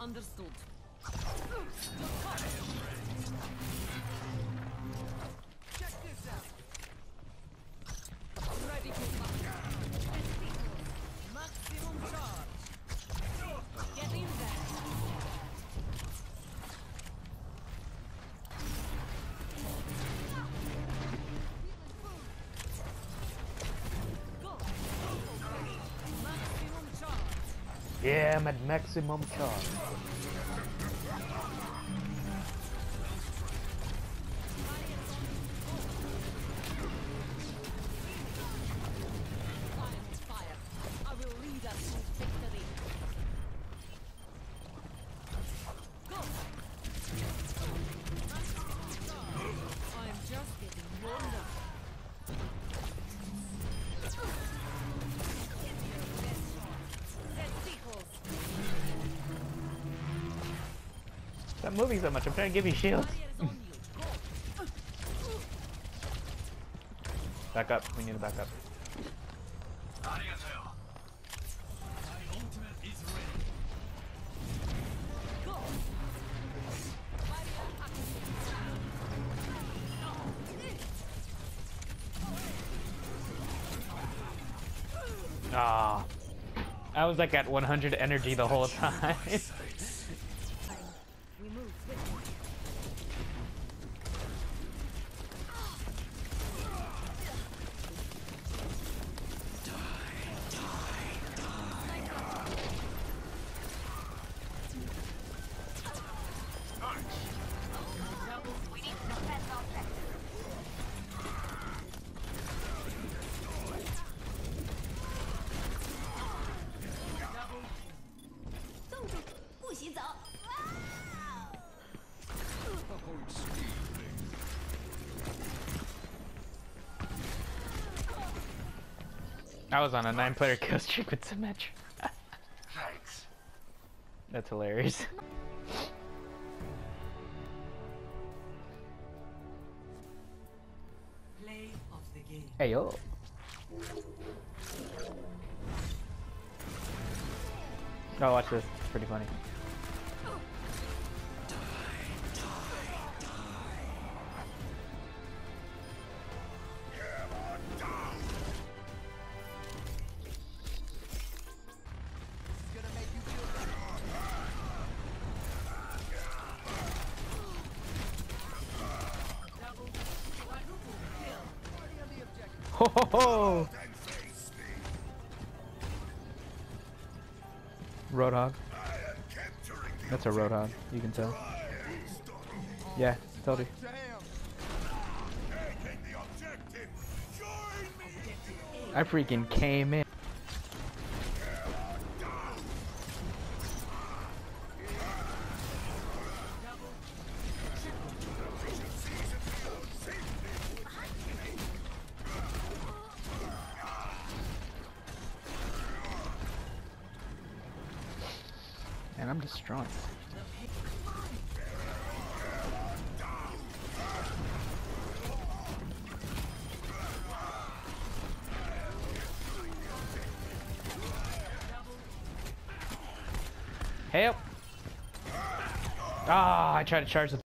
Understood. Yeah, I'm at maximum charge. Stop moving so much. I'm trying to give you shields. back up. We need to back up. Ah. I was like at 100 energy the whole time. I was on a nine player kill streak with Symmetra. Thanks. That's hilarious. Play of the game. Hey yo. Oh, watch this. It's pretty funny. Ho ho ho! Roadhog. That's a Roadhog. You can tell. Yeah, told you. I freaking came in. I'm destroying. Help! Ah, I tried to charge the